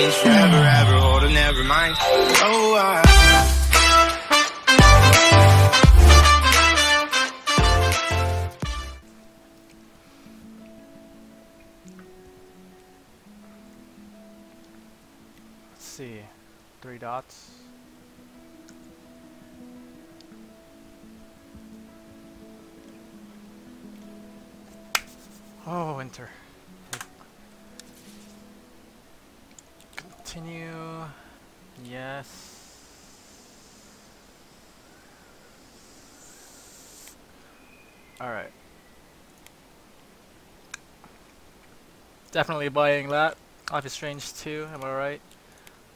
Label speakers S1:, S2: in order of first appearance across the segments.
S1: means forever, ever, hold never mind. Oh, I.
S2: Let's see. Three dots. Oh, enter. Continue. Yes. Alright. Definitely buying that. Life is Strange 2, am I right?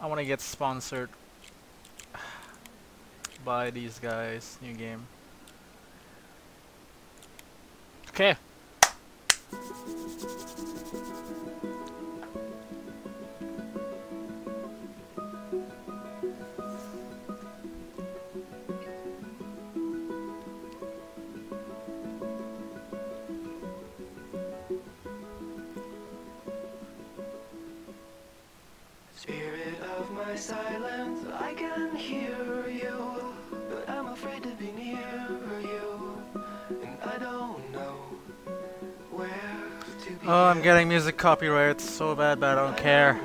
S2: I want to get sponsored by these guys. New game. Okay.
S1: I can hear you, but I'm afraid to be near you, and I don't know where to.
S2: Oh, I'm getting music copyright so bad, but I don't care.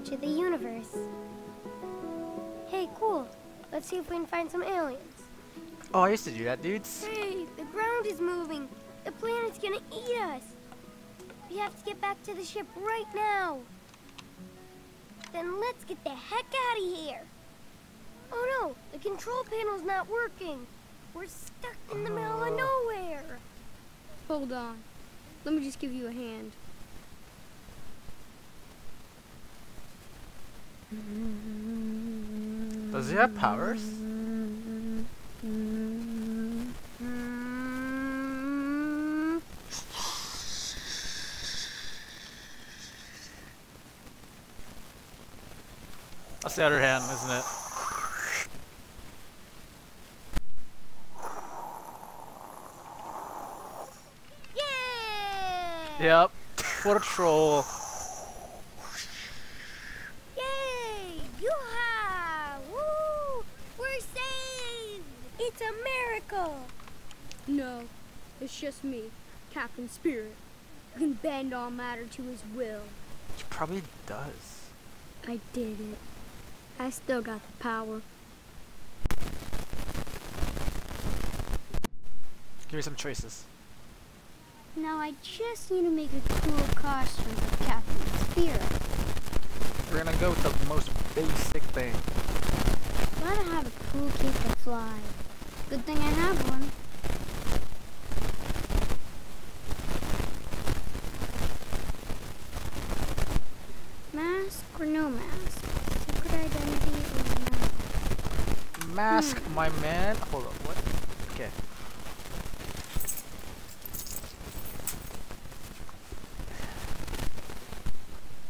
S3: Edge of the universe. Hey, cool. Let's see if we can find some aliens.
S2: Oh, I used to do that, dudes.
S3: Hey, the ground is moving. The planet's gonna eat us. We have to get back to the ship right now. Then let's get the heck out of here. Oh no, the control panel's not working. We're stuck in the middle of oh. nowhere.
S4: Hold on. Let me just give you a hand.
S2: Does he have powers? That's the other hand, isn't it?
S3: yeah!
S2: Yep. What a troll.
S3: Yay! Yoo-ha! Woo! We're saved! It's a miracle!
S4: No, it's just me, Captain Spirit, who can bend all matter to his will.
S2: He probably does.
S4: I did it. I still got the power.
S2: Give me some choices.
S4: Now I just need to make a cool costume for Captain Spirit.
S2: We're gonna go with the most basic thing.
S4: Gotta have a cool cape to fly. Good thing I have one. Mask or no mask? Secret identity or no?
S2: Mask, hmm. my man. Hold on, what? Okay.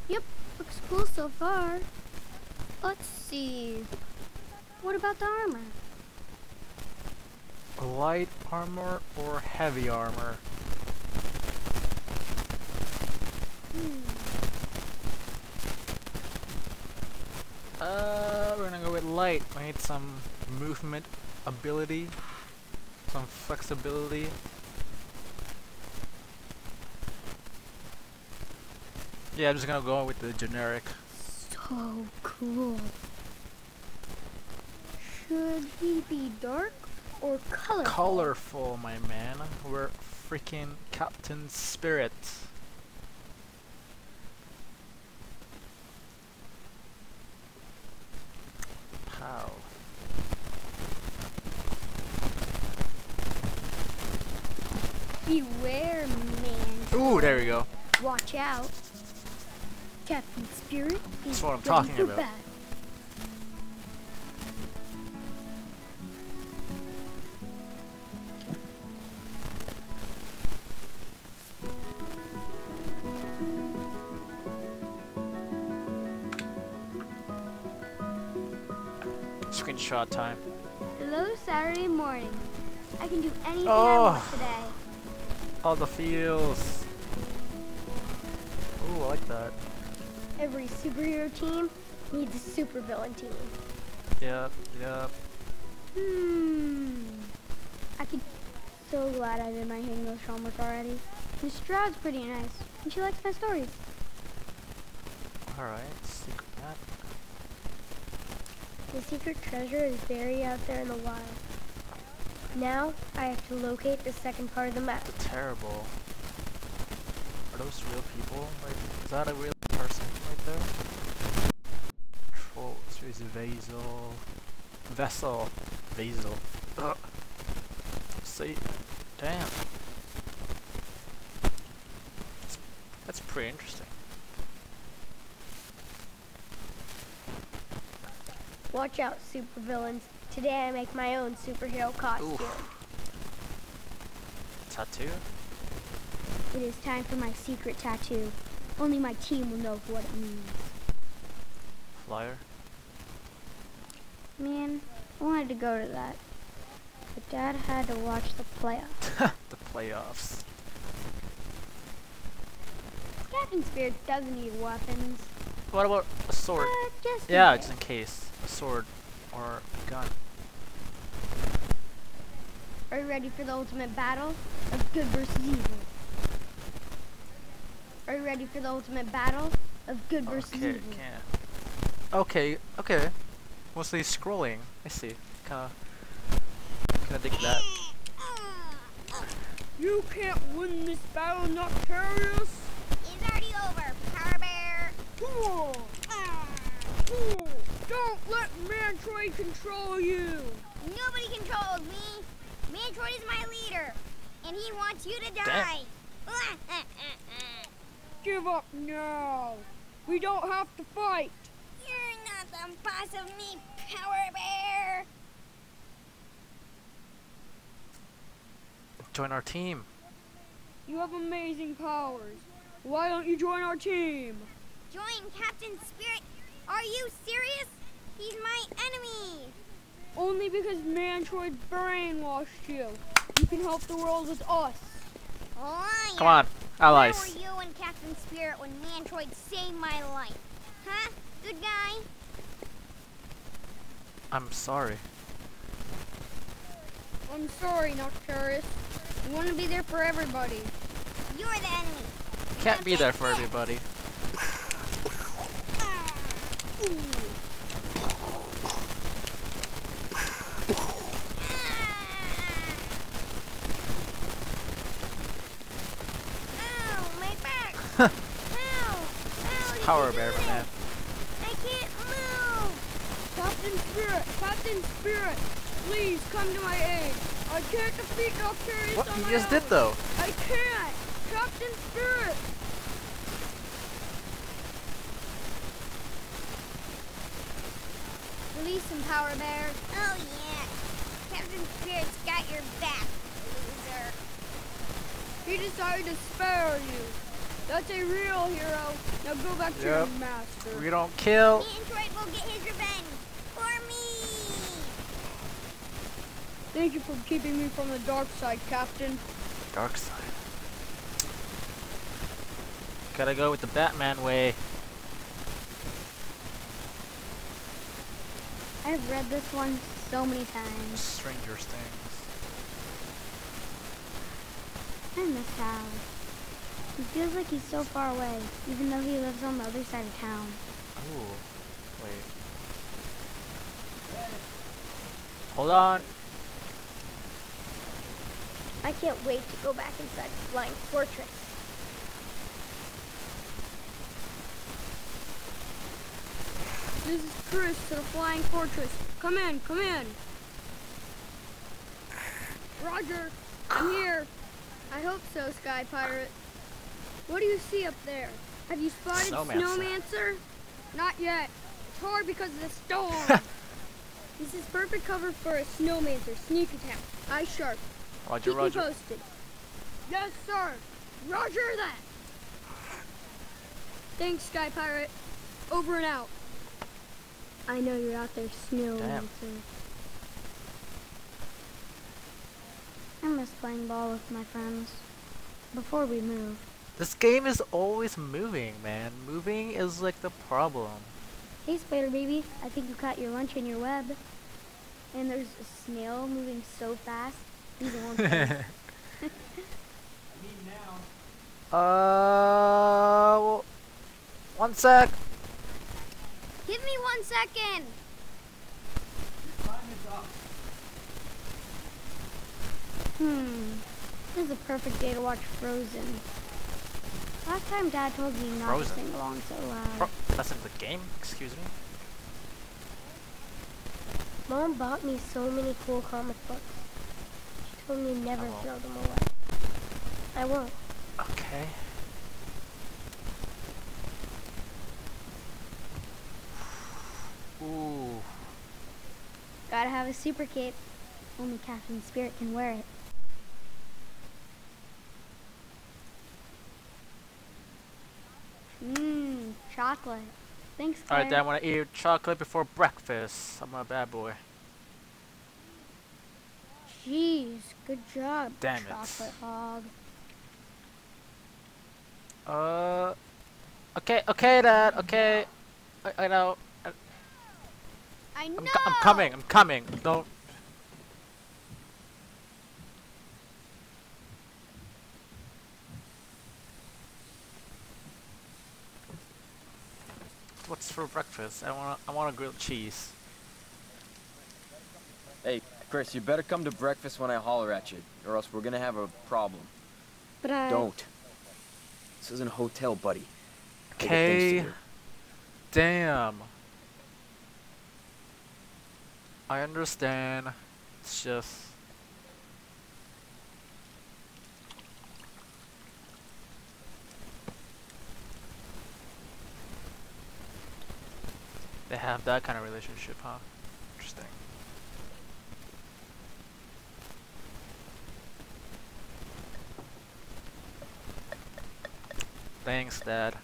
S4: Yep, looks cool so far. Let's see. What about the armor?
S2: Light armor or heavy armor?
S4: Hmm.
S2: Uh, we're gonna go with light. I need some movement ability, some flexibility. Yeah, I'm just gonna go with the generic.
S4: So cool. Should he be dark or colorful?
S2: Colorful, my man. We're freaking Captain Spirit. Pow.
S4: Beware, man.
S2: Ooh, there we go.
S4: Watch out. Captain Spirit is
S2: That's what I'm talking about. Screenshot time.
S4: Hello, Saturday morning. I can do anything I
S2: Oh.
S4: want today.
S2: All the feels. Ooh, I like that.
S4: Every superhero team needs a supervillain team.
S2: Yep, yep.
S4: Hmm. I could. So glad I did my English homework already. Miss Stroud's pretty nice, and she likes my stories.
S2: Alright.
S4: The secret treasure is buried out there in the wild. Now I have to locate the second part of the map.
S2: Terrible. Are those real people? Like, is that a real person right there? Troll, series Vasil. Vessel. Vasil. Ugh. See? Damn. That's, that's pretty interesting.
S4: Watch out, supervillains. Today I make my own superhero costume.
S2: Tattoo?
S4: It is time for my secret tattoo. Only my team will know what it means.
S2: Flyer?
S4: Man, I wanted to go to that. But Dad had to watch the playoffs.
S2: the playoffs.
S4: Captain Spirit doesn't need weapons.
S2: What about a sword?
S4: Uh, just
S2: Yeah, just in case. A sword or a gun.
S4: Are you ready for the ultimate battle of good versus evil? Are you ready for the ultimate battle of good versus
S2: Okay,
S4: evil?
S2: can't. Okay, okay. Mostly scrolling. I see. Kinda. Kinda dig that.
S5: You can't win this battle, Noctarius!
S6: It's already over, Power Bear.
S5: Cool! Cool! Don't let Mantroid control you!
S6: Nobody controls me. Mantroid is my leader, and he wants you to die.
S5: Give up now! We don't have to fight!
S6: You're not the boss of me, Power Bear.
S2: Join our team.
S5: You have amazing powers. Why don't you join our team?
S6: Join Captain Spirit. Are you serious? He's my enemy.
S5: Only because Mantroid brainwashed you. You can help the world with us.
S6: Liar.
S2: Come on,
S6: Where
S2: allies.
S6: were you and Captain Spirit when Mantroid saved my life? Huh? Good guy?
S2: I'm sorry.
S5: I'm sorry, Noctarius. We want to be there for everybody.
S6: You're the enemy.
S2: Can't be there for everybody. Ah.
S6: Ow, my back. Ow. Ow, did
S2: Power bear,
S6: do
S2: my
S6: that? I can't move.
S5: Captain Spirit, Captain Spirit, please come to my aid. I can't defeat Noctarius
S2: What?
S5: on
S2: You
S5: my
S2: just did though.
S5: I can't. Captain Spirit.
S6: Release him, Power Bear. Oh, yeah. Captain Spirit's got your back, loser.
S5: He decided to spare you. That's a real hero. Now go back to your master.
S2: We don't kill.
S6: Mantroid will get his revenge. For me.
S5: Thank you for keeping me from the dark side, Captain.
S2: Dark side. Gotta go with the Batman way.
S4: I've read this one so many times.
S2: Stranger Things.
S4: I miss Hal. He feels like he's so far away, even though he lives on the other side of town.
S2: Ooh. Wait. Hold on.
S3: I can't wait to go back inside the Flying Fortress.
S5: This is Chris to the Flying Fortress. Come in, come in. Roger, I'm here. I hope so, Sky Pirate. What do you see up there? Have you spotted
S2: Snowmancer.
S5: Snowmancer? Not yet. It's hard because of the storm. this is perfect cover for a Snowmancer sneak attack. Eye sharp.
S2: Roger,
S5: Keep
S2: Roger.
S5: posted. Yes, sir. Roger that. Thanks, Sky Pirate. Over and out.
S4: I know you're out there, Snowmancer. I miss playing ball with my friends. Before we move.
S2: This game is always moving, man. Moving is like the problem.
S4: Hey, Spider Baby, I think you caught your lunch in your web. And there's a snail moving so fast. He's in one place.
S2: Uh, well, one sec.
S3: Give me one second.
S4: Hmm. This is a perfect day to watch Frozen. Last time Dad told me not
S2: Frozen?
S4: to sing along so loud.
S2: Pro- that's in the game. Excuse me.
S3: Mom bought me so many cool comic books. She told me never throw them away. I won't.
S2: Okay. Ooh.
S4: Gotta have a super cape. Only Captain Spirit can wear it. Mmm, chocolate. Thanks, Claire.
S2: Alright, Dad, I want to eat chocolate before breakfast. I'm a bad boy.
S4: Jeez, good job,
S2: Damn it.
S4: chocolate hog.
S2: Uh. Okay, okay, Dad. Okay. I, I know. I,
S3: I know.
S2: I'm, I'm coming. I'm coming. Don't. What's for breakfast? I want. I want a grilled cheese.
S7: Hey, Chris, you better come to breakfast when I holler at you, or else we're gonna have a problem.
S4: But I
S7: Don't. This isn't a hotel, buddy. I got things to
S2: Okay.
S7: do.
S2: Damn. I understand. It's just. They have that kind of relationship, huh? Interesting. Thanks, Dad.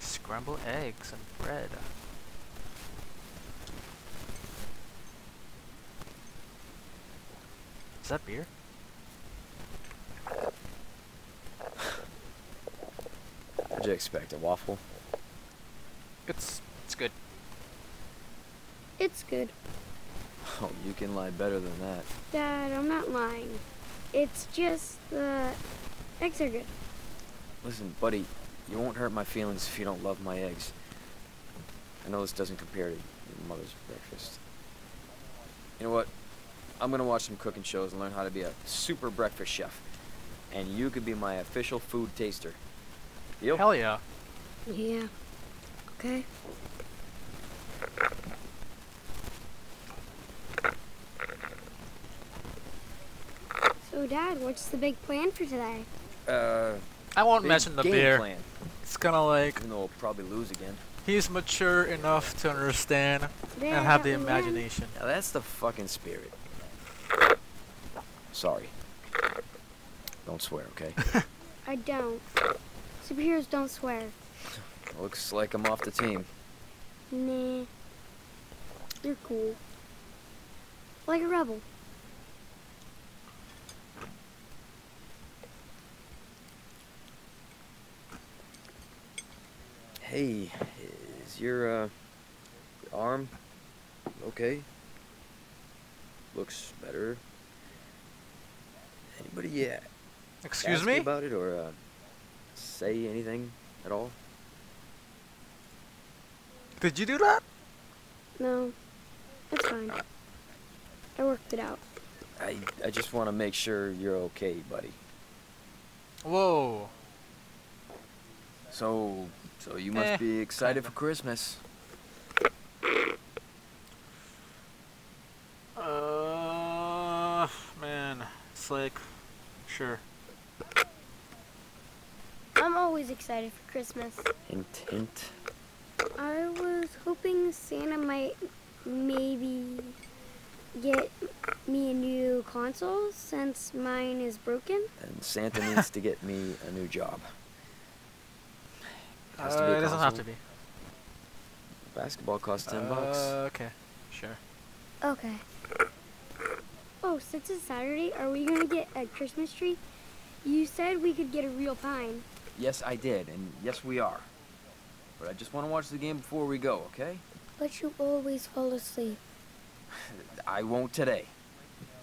S2: Scrambled eggs and bread. Is that beer?
S7: What'd you expect, a waffle?
S2: It's it's good.
S4: It's good.
S7: Oh, you can lie better than that.
S4: Dad, I'm not lying. It's just the eggs are good.
S7: Listen, buddy, you won't hurt my feelings if you don't love my eggs. I know this doesn't compare to your mother's breakfast. You know what? I'm gonna watch some cooking shows and learn how to be a super breakfast chef. And you could be my official food taster. Deal?
S2: Hell yeah.
S4: Yeah. Okay. So, Dad, what's the big plan for today?
S7: Uh,
S2: I won't mention the
S7: game
S2: beer.
S7: plan.
S2: It's kind of like
S7: Even though we'll probably lose again.
S2: he's mature enough to understand
S4: Today
S2: and
S4: I
S2: have the imagination.
S7: Now that's the fucking spirit. Sorry. Don't swear, okay?
S4: I don't. Superheroes don't swear.
S7: Looks like I'm off the team.
S4: Nah. You're cool. Like a rebel.
S7: Hey, is your uh your arm okay? Looks better. Anybody yeah
S2: Excuse
S7: ask
S2: me?
S7: about it or uh say anything at all?
S2: Did you do that?
S4: No. It's fine. I worked it out.
S7: I, I just want to make sure you're okay, buddy.
S2: Whoa.
S7: So, so you must
S2: Eh,
S7: be excited
S2: kinda.
S7: for Christmas.
S2: Uh, man, it's like, sure.
S3: I'm always excited for Christmas.
S7: Hint, hint.
S4: I was hoping Santa might maybe get me a new console since mine is broken.
S7: And Santa needs to get me a new job. Has to
S2: Uh,
S7: be a
S2: it doesn't have to be.
S7: Basketball costs ten bucks.
S2: Uh, okay, sure.
S4: Okay. Oh, since it's Saturday, are we gonna get a Christmas tree? You said we could get a real pine.
S7: Yes, I did, and yes, we are. But I just want to watch the game before we go, okay?
S3: But you always fall asleep.
S7: I won't today.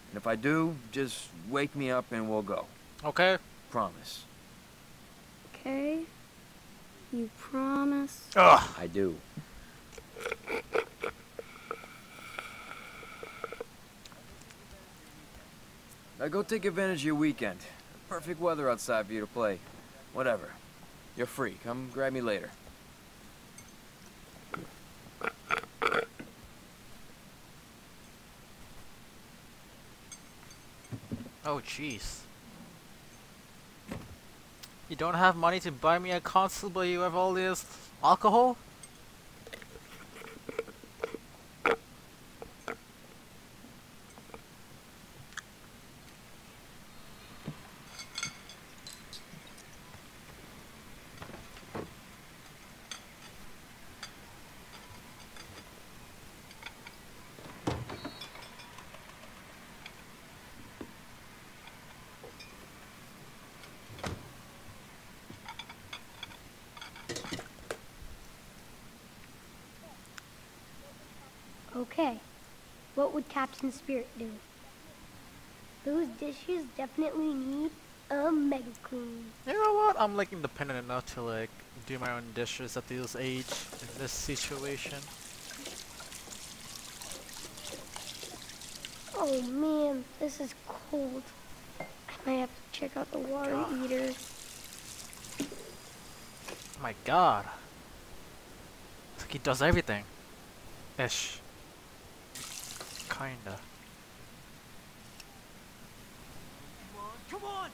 S7: And if I do, just wake me up and we'll go.
S2: Okay.
S7: Promise.
S4: Okay. You promise?
S2: Ugh.
S7: I do. Now go take advantage of your weekend. Perfect weather outside for you to play. Whatever. You're free. Come grab me later.
S2: Oh, jeez. You don't have money to buy me a console, but you have all this alcohol?
S3: Okay. What would Captain Spirit do? Those dishes definitely need a mega clean.
S2: You know what? I'm like independent enough to like do my own dishes at this age in this situation.
S3: Oh man, this is cold. I might have to check out the water
S2: God.
S3: heater.
S2: Oh my god. It's like he does everything. Ish. Kinda.
S8: Come on! come on!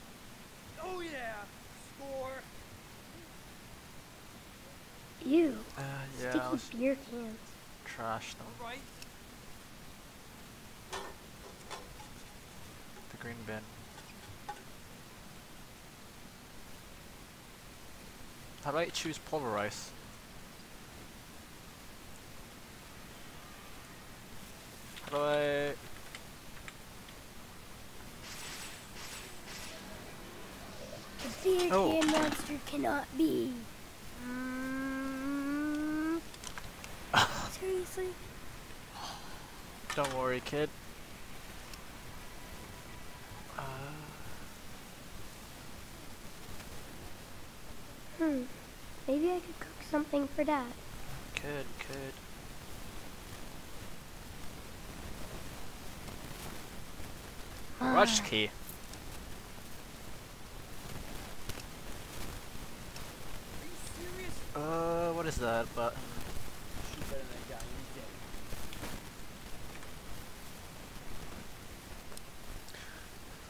S8: Oh yeah! Score!
S3: Ew,
S2: Uh, yeah, I'll
S3: sticky beer cans.
S2: trash them.
S8: All right.
S2: The green bin. How do I choose pulverize?
S3: The beer
S2: Oh.
S3: can monster cannot be. Mm, seriously?
S2: Don't worry, kid. Uh,
S3: Hmm. Maybe I could cook something for Dad.
S2: could, could. Rush key. Uh, what is that
S8: But. That.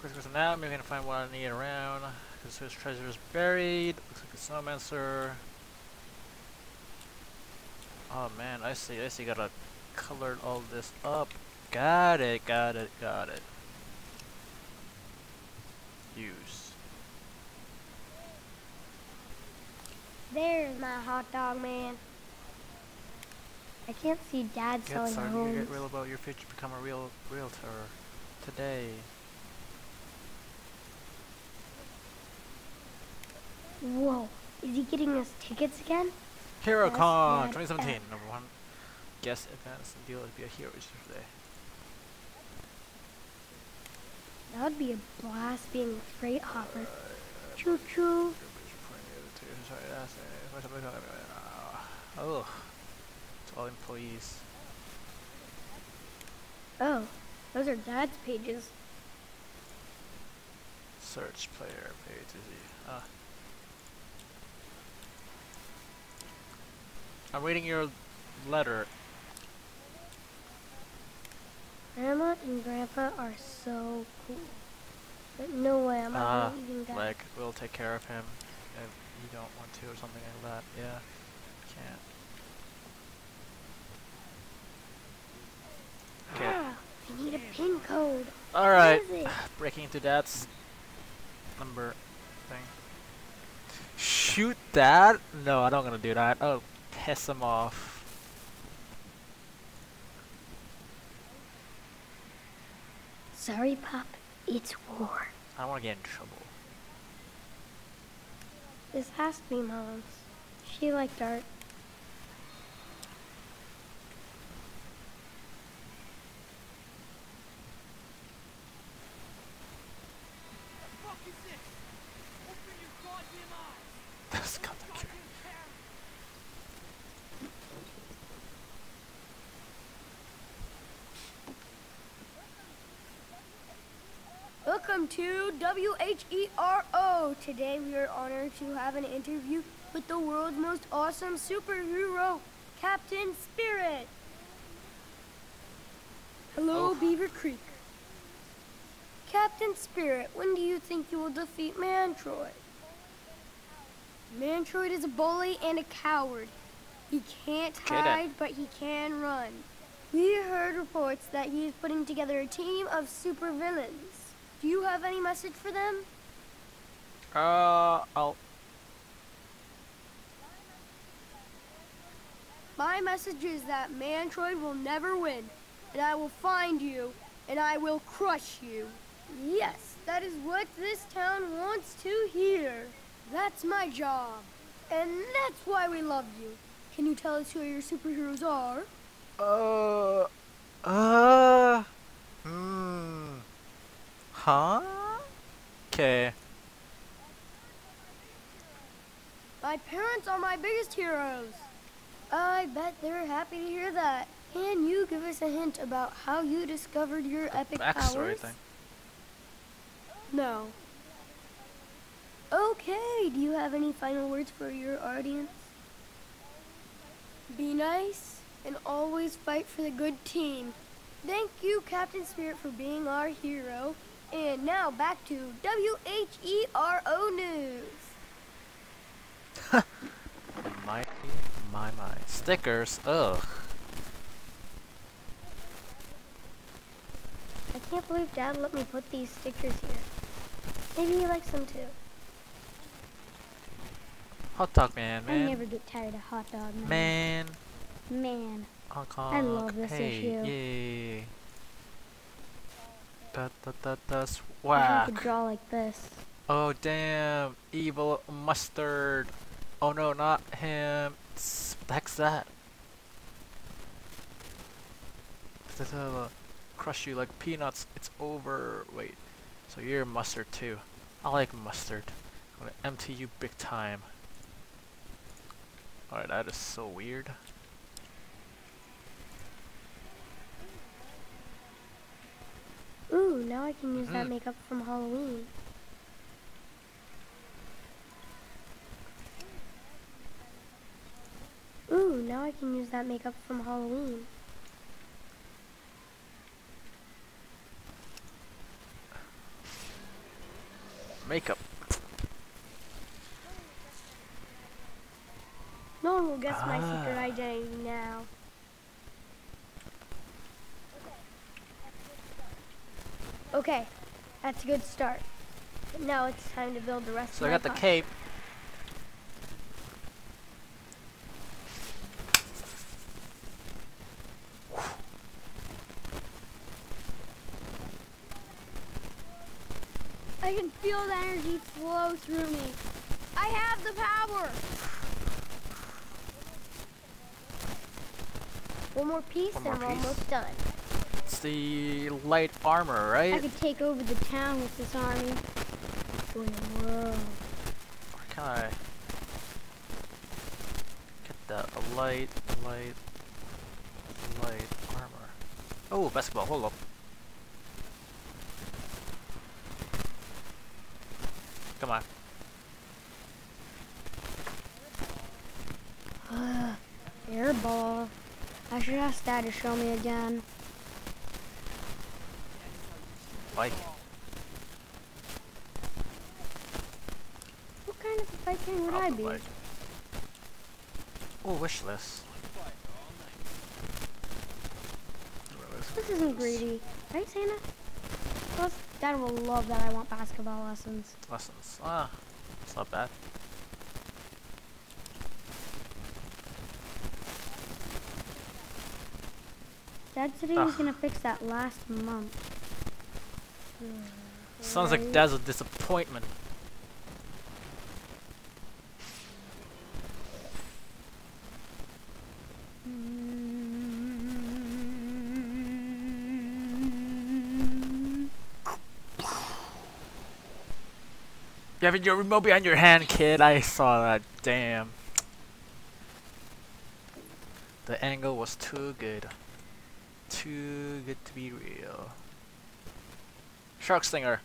S2: Quick goes now, maybe can find what I need around. Because his treasure is buried. Looks like a snowmancer. Oh man, I see, I see. Gotta color all this up. Got it, got it, got it. Use.
S3: There's my hot dog man. I can't see Dad
S2: Get
S3: selling
S2: started to
S3: homes.
S2: get real about your future. Become a real realtor today.
S3: Whoa, is he getting us tickets again?
S2: HeroCon
S3: Yes,
S2: 2017, number one. Guest advance deal to be a hero today.
S3: That would be a blast being a freight hopper. Choo choo.
S2: Oh, it's all employees.
S3: Oh, those are Dad's pages.
S2: search player page is he? Ah. I'm reading your letter.
S9: Grandma and Grandpa are so cool. But no way I'm not eating that.
S2: Like, we'll take care of him if you don't want to or something like that. Yeah. Can't. Okay.
S9: Ah, I need a pin code.
S2: Alright.
S9: What is it?
S2: Breaking into dad's number thing. Shoot that? No, I don't gonna do that. Oh, piss him off.
S9: Sorry, Pop. It's war.
S2: I don't wanna get in trouble.
S9: This has to be Mom's. She liked art.
S10: fuck is this? Open your goddamn eyes!
S2: That's kind of cute.
S3: Welcome to WHERO. Today we are honored to have an interview with the world's most awesome superhero, Captain Spirit. Hello,
S2: Oh.
S3: Beaver Creek. Captain Spirit, when do you think you will defeat Mantroid? Mantroid is a bully and a coward. He can't hide, but he can run. We heard reports that he is putting together a team of supervillains. Do you have any message for them?
S2: Uh, I'll.
S3: My message is that Mantroid will never win, and I will find you, and I will crush you. Yes, that is what this town wants to hear. That's my job, and that's why we love you. Can you tell us who your superheroes are?
S2: Uh. Uh. Hmm. Huh? Okay.
S3: My parents are my biggest heroes. I bet they're happy to hear that. Can you give us a hint about how you discovered your epic
S2: Backstory
S3: powers?
S2: thing.
S3: No. Okay, do you have any final words for your audience? Be nice and always fight for the good team. Thank you, Captain Spirit, for being our hero. And now back to WHERO News.
S2: My, my, my. Stickers. Ugh.
S9: I can't believe Dad let me put these stickers here. Maybe he likes them too.
S2: Hot dog man,
S4: I never get tired of hot dog man.
S2: Man.
S4: Man. I love this
S2: hey,
S4: issue.
S2: Yay. Da da da
S4: I to draw like this.
S2: Oh damn, evil mustard. Oh no, not him. What the heck's that? Crush you like peanuts. It's over. Wait, so you're mustard too. I like mustard. I'm gonna empty you big time. Alright, that is so weird.
S9: Ooh, now I can use that
S2: Mhm.
S9: makeup from Halloween. Ooh, now I can use that makeup from Halloween.
S2: Makeup.
S9: No one will guess my secret
S2: Ah.
S9: identity now. Okay, that's a good start. But now it's time to build the rest
S2: So
S9: of
S2: I
S9: my
S2: got the
S9: costume.
S2: cape.
S3: I can feel the energy flow through me. I have the power.
S9: One more piece
S2: One
S9: and
S2: more
S9: we're almost done.
S2: The light armor, right?
S4: I could take over the town with this army. Whoa.
S2: Or can I get that a light, light, light armor? Oh, basketball. Hold up. Come on.
S4: Ah, airball. I should ask Dad to show me again.
S2: Bike.
S4: What kind of a Viking would I be?
S2: bike. Oh, wish list.
S4: This isn't greedy. Right, Santa? Plus, Dad will love that I want basketball lessons.
S2: Lessons. Ah, it's not bad.
S4: Dad said he was gonna fix that last month.
S2: Sounds like. Dad's a disappointment. You have your remote behind your hand, kid. I saw that. Damn. The angle was too good. Too good to be real. Shark Stinger.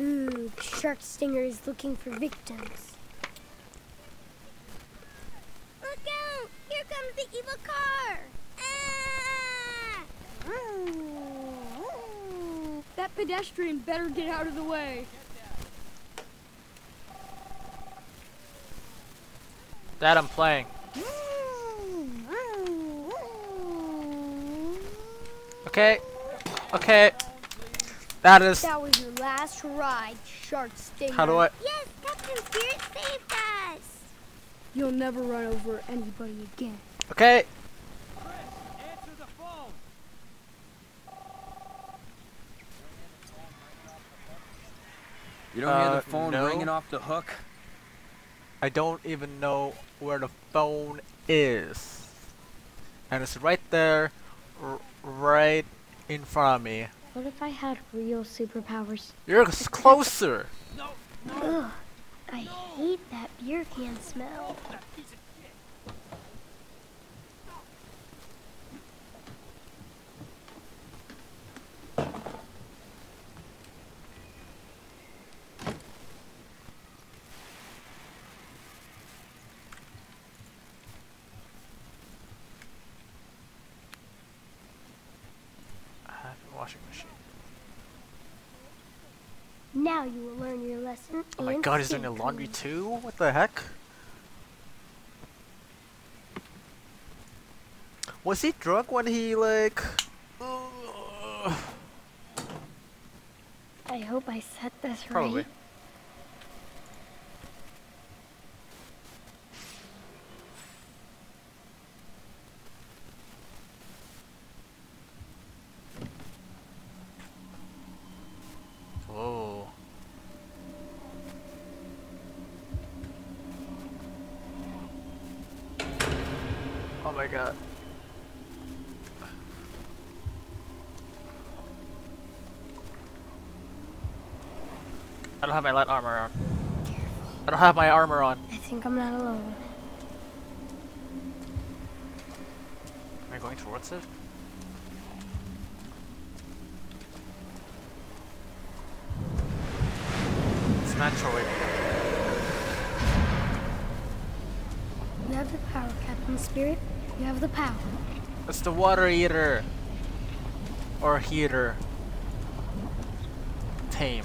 S3: Ooh, shark stinger is looking for victims.
S4: Look out! Here comes the evil car! Ah!
S5: That pedestrian better get out of the way.
S2: Dad, I'm playing. Okay. Okay. That is.
S5: That was your last ride, Shark Stinger.
S2: How do I?
S4: Yes, Captain Spirit saved us!
S5: You'll never run over anybody again.
S2: Okay.
S8: Answer the phone.
S7: You don't hear
S2: Uh,
S7: the phone
S2: no.
S7: ringing off the hook?
S2: I don't even know where the phone is. And it's right there, r- right in front of me.
S4: What if I had real superpowers?
S2: You're s- closer.
S3: Ugh, I hate that beer can smell.
S2: Washing machine.
S3: Now you will learn your lesson.
S2: Oh my god, he's doing the laundry too? What the heck? Was he drunk when he like? Ugh.
S3: I hope I set this
S2: Probably.
S3: right.
S2: Whoa. Oh my god. I don't have my light armor on. I don't have my armor on.
S3: I think I'm not alone.
S2: Am I going towards it? It's Metroid.
S3: You have the power, Captain Spirit. You have the power.
S2: It's the water eater. Or heater. Tame.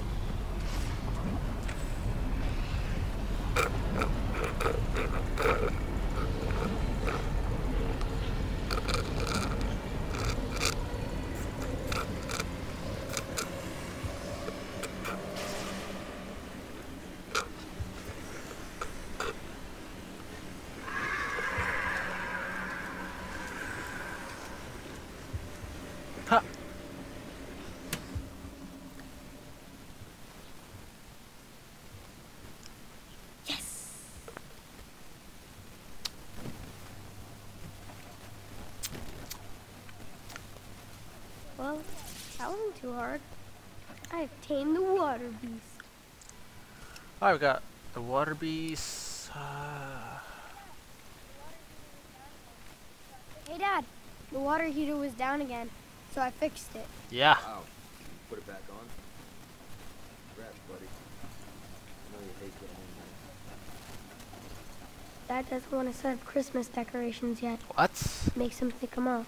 S2: Ha!
S3: Well, that wasn't too hard. I've tamed the water beast.
S2: Alright, we got the water beast. Uh,
S5: Hey, Dad. The water heater was down again, so I fixed it.
S2: yeah.
S7: Wow. Put it back on. Congrats, buddy. I know you hate getting in there.
S3: Dad doesn't want to set up Christmas decorations yet.
S2: What?
S3: Makes him think I'm off.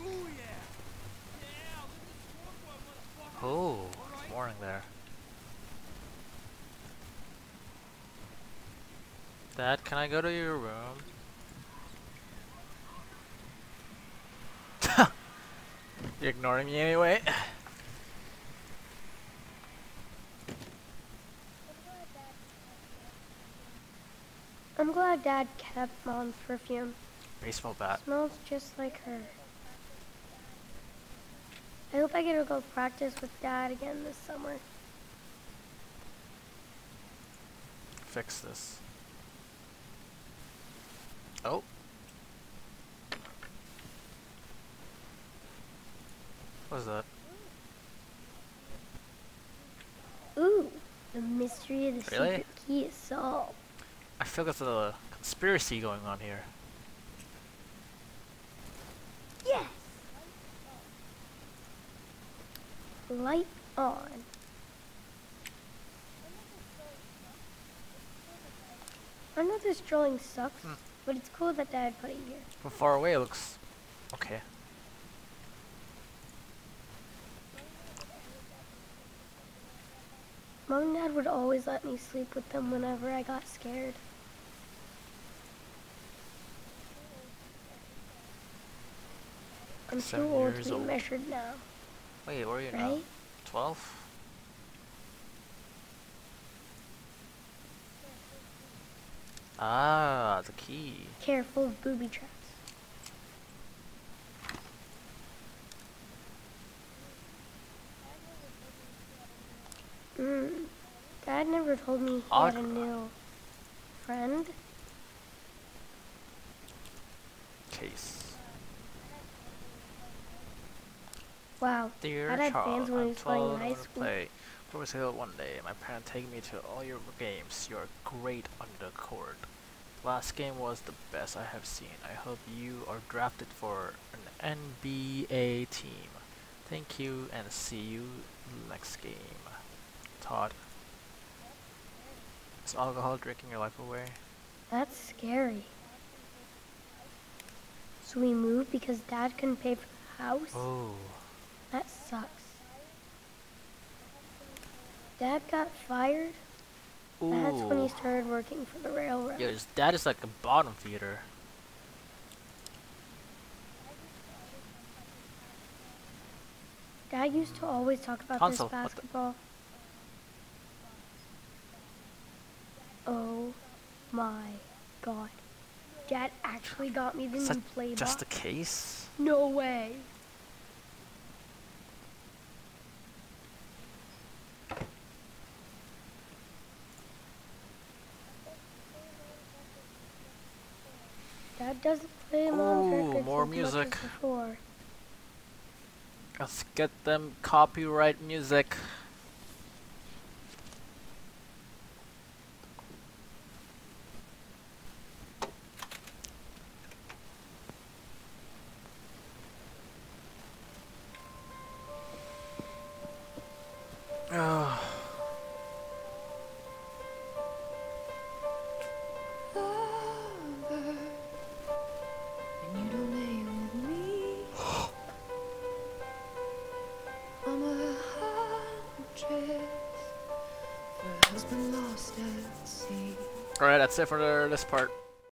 S8: Ooh, yeah. Yeah, look at this one boy, motherfucker.
S2: Oh, morning there. Dad, can I go to your room? You're ignoring me anyway.
S3: I'm glad Dad kept Mom's perfume.
S2: Baseball bat.
S3: Smells just like her. I hope I get to go practice with Dad again this summer.
S2: Fix this. Oh. What is that?
S3: Ooh, the mystery of the
S2: Really?
S3: secret key is solved.
S2: I feel like there's a conspiracy going on here.
S3: Yes! Light on. I know this drawing sucks,
S2: Hmm.
S3: but it's cool that Dad put it here.
S2: From far away, it looks okay.
S3: Mom and Dad would always let me sleep with them whenever I got scared. I'm too
S2: Seven
S3: old
S2: years
S3: to be
S2: old.
S3: measured now,
S2: Wait, where are you now? 12? Ah, the key.
S3: Careful of booby traps. Mm. Dad never told me he had a new friend.
S2: Case.
S3: Wow.
S2: Dear
S3: had
S2: child,
S3: fans when
S2: I'm
S3: was playing
S2: 12
S3: high
S2: and I play Clover Hill one day. My parents take me to all your games. You're great on the court. Last game was the best I have seen. I hope you are drafted for an NBA team. Thank you and see you next game. Todd. Is alcohol drinking your life away?
S3: That's scary. So we moved because Dad couldn't pay for the house?
S2: Oh.
S3: That sucks. Dad got fired? That's when he started working for the railroad.
S2: Yo, his dad is like a bottom feeder.
S3: Dad used to always talk about
S2: Console,
S3: this basketball. Oh my god. Dad actually got me the
S2: Is
S3: new play
S2: just
S3: box.
S2: the case?
S3: No way. Dad doesn't play
S2: Ooh, more
S3: as much as
S2: music. Let's get them copyright music. That's it for this part.